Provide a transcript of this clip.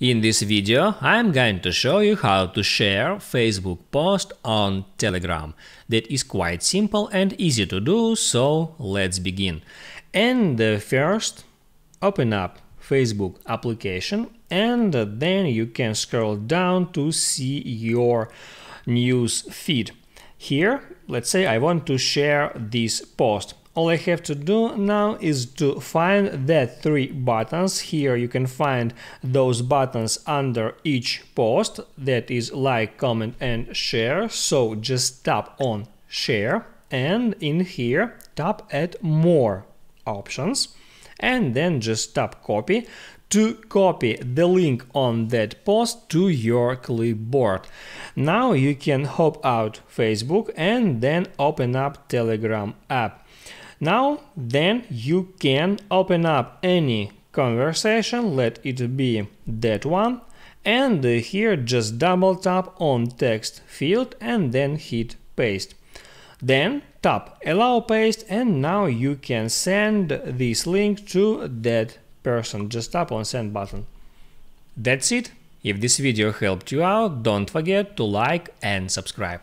In this video, I'm going to show you how to share Facebook post on Telegram. That is quite simple and easy to do, so let's begin. And uh, first, open up Facebook application and then you can scroll down to see your news feed. Here, let's say I want to share this post all I have to do now is to find that three buttons. Here you can find those buttons under each post that is like, comment and share. So just tap on share and in here tap at more options and then just tap copy to copy the link on that post to your clipboard. Now you can hop out Facebook and then open up Telegram app. Now then you can open up any conversation, let it be that one, and here just double tap on text field and then hit paste. Then tap allow paste and now you can send this link to that person. Just tap on send button. That's it. If this video helped you out, don't forget to like and subscribe.